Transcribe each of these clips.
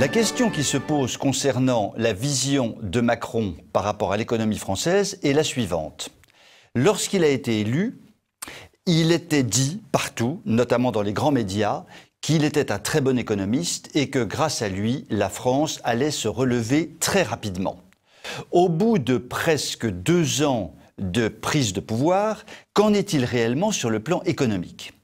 La question qui se pose concernant la vision de Macron par rapport à l'économie française est la suivante. Lorsqu'il a été élu, il était dit partout, notamment dans les grands médias, qu'il était un très bon économiste et que grâce à lui, la France allait se relever très rapidement. Au bout de presque deux ans de prise de pouvoir, qu'en est-il réellement sur le plan économique?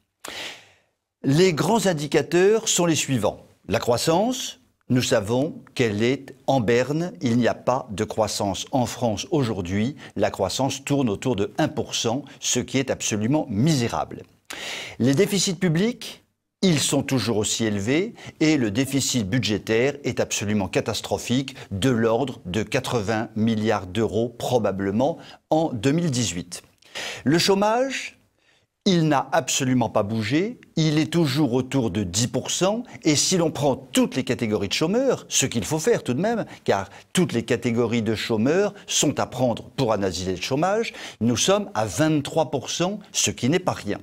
Les grands indicateurs sont les suivants. La croissance, nous savons qu'elle est en berne. Il n'y a pas de croissance en France aujourd'hui. La croissance tourne autour de 1%, ce qui est absolument misérable. Les déficits publics, ils sont toujours aussi élevés et le déficit budgétaire est absolument catastrophique, de l'ordre de 80 milliards d'euros probablement en 2018. Le chômage, il n'a absolument pas bougé, il est toujours autour de 10%, et si l'on prend toutes les catégories de chômeurs, ce qu'il faut faire tout de même, car toutes les catégories de chômeurs sont à prendre pour analyser le chômage, nous sommes à 23%, ce qui n'est pas rien.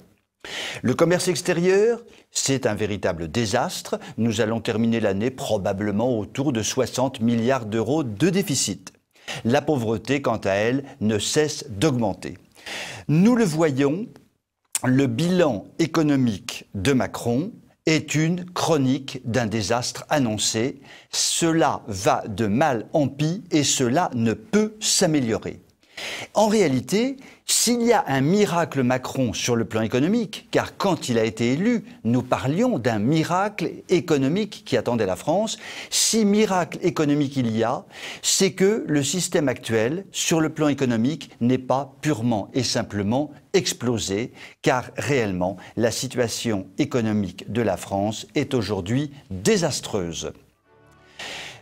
Le commerce extérieur, c'est un véritable désastre. Nous allons terminer l'année probablement autour de 60 milliards d'euros de déficit. La pauvreté, quant à elle, ne cesse d'augmenter. Nous le voyons, le bilan économique de Macron est une chronique d'un désastre annoncé. Cela va de mal en pis et cela ne peut s'améliorer. En réalité, s'il y a un miracle Macron sur le plan économique, car quand il a été élu, nous parlions d'un miracle économique qui attendait la France, si miracle économique il y a, c'est que le système actuel, sur le plan économique, n'est pas purement et simplement explosé, car réellement, la situation économique de la France est aujourd'hui désastreuse.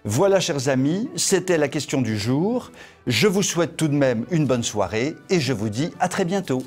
Voilà, chers amis, c'était la question du jour. Je vous souhaite tout de même une bonne soirée et je vous dis à très bientôt.